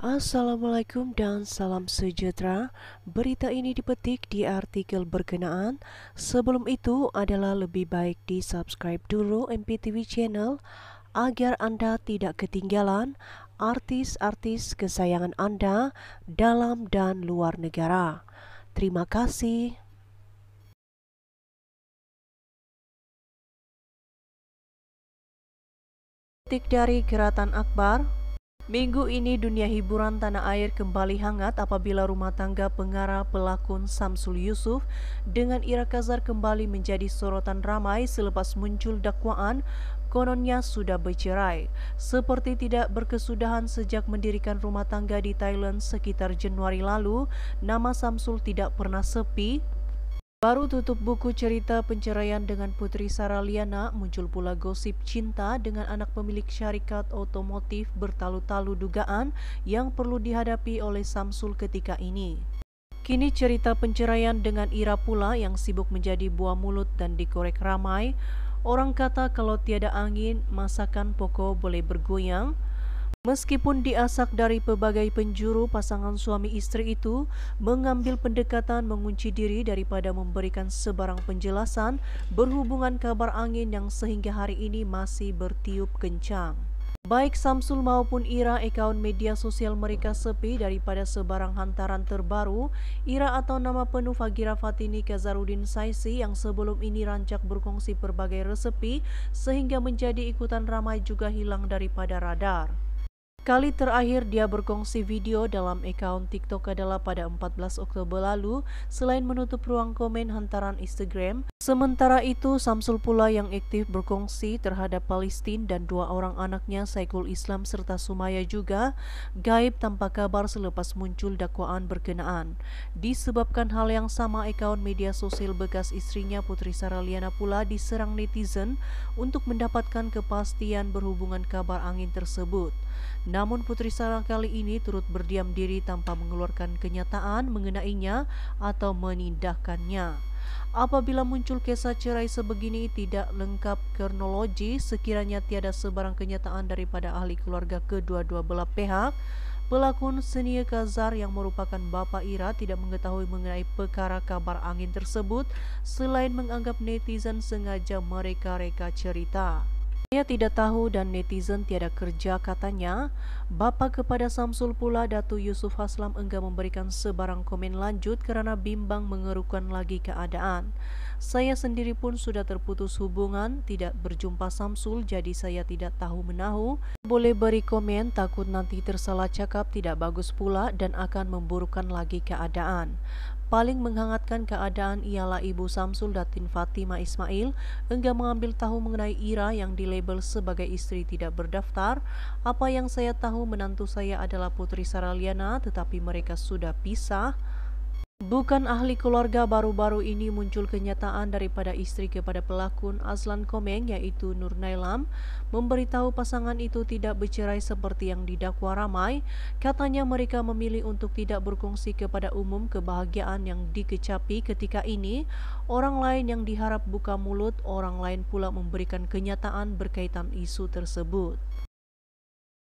Assalamualaikum dan salam sejahtera. Berita ini dipetik di artikel berkenaan. Sebelum itu adalah lebih baik di subscribe dulu MPTV channel agar anda tidak ketinggalan artis-artis kesayangan anda dalam dan luar negara. Terima kasih. Titik dari Geratan Akbar Minggu ini dunia hiburan tanah air kembali hangat apabila rumah tangga pengarah pelakon Samsul Yusuf dengan Ira Kazar kembali menjadi sorotan ramai selepas muncul dakwaan kononnya sudah bercerai. Seperti tidak berkesudahan sejak mendirikan rumah tangga di Thailand sekitar Januari lalu, nama Samsul tidak pernah sepi Baru tutup buku cerita penceraian dengan Putri Saraliana, muncul pula gosip cinta dengan anak pemilik syarikat otomotif bertalu-talu dugaan yang perlu dihadapi oleh Samsul ketika ini. Kini cerita penceraian dengan Ira pula yang sibuk menjadi buah mulut dan dikorek ramai. Orang kata kalau tiada angin, masakan pokok boleh bergoyang. Meskipun diasak dari pelbagai penjuru, pasangan suami istri itu mengambil pendekatan mengunci diri daripada memberikan sebarang penjelasan berhubungan kabar angin yang sehingga hari ini masih bertiup kencang. Baik Samsul maupun Ira akaun media sosial mereka sepi daripada sebarang hantaran terbaru. Ira atau nama penuh Fagira Fatini Kazarudin Saisi yang sebelum ini rancak berkongsi berbagai resepi sehingga menjadi ikutan ramai juga hilang daripada radar. Kali terakhir dia berkongsi video dalam akaun TikTok adalah pada 14 Oktober lalu selain menutup ruang komen hantaran Instagram. Sementara itu, Samsul pula yang aktif berkongsi terhadap Palestina dan dua orang anaknya Saikul Islam serta Sumaya juga gaib tanpa kabar selepas muncul dakwaan berkenaan. Disebabkan hal yang sama akaun media sosial bekas istrinya Putri Saraliana pula diserang netizen untuk mendapatkan kepastian berhubungan kabar angin tersebut. Namun Putri Sarah kali ini turut berdiam diri tanpa mengeluarkan kenyataan mengenainya atau menindahkannya. Apabila muncul kisah cerai sebegini tidak lengkap kronologi sekiranya tiada sebarang kenyataan daripada ahli keluarga kedua-dua belah pihak, pelakon Senia Kazar yang merupakan bapa Ira tidak mengetahui mengenai perkara kabar angin tersebut selain menganggap netizen sengaja mereka-reka cerita. Saya tidak tahu dan netizen tiada kerja katanya. Bapa kepada Samsul pula Datu Yusuf Haslam enggak memberikan sebarang komen lanjut kerana bimbang mengerukan lagi keadaan. Saya sendiri pun sudah terputus hubungan, tidak berjumpa Samsul jadi saya tidak tahu menahu. Boleh beri komen takut nanti tersalah cakap tidak bagus pula dan akan memburukkan lagi keadaan. Paling menghangatkan keadaan ialah Ibu Samsul Datin Fatima Ismail enggak mengambil tahu mengenai Ira yang dilabel sebagai istri tidak berdaftar. Apa yang saya tahu menantu saya adalah Putri Saraliana tetapi mereka sudah pisah. Bukan ahli keluarga baru-baru ini muncul kenyataan daripada istri kepada pelakon Azlan Komeng iaitu Nur Nailam memberitahu pasangan itu tidak bercerai seperti yang didakwa ramai. Katanya mereka memilih untuk tidak berkongsi kepada umum kebahagiaan yang dikecapi ketika ini. Orang lain yang diharap buka mulut, orang lain pula memberikan kenyataan berkaitan isu tersebut.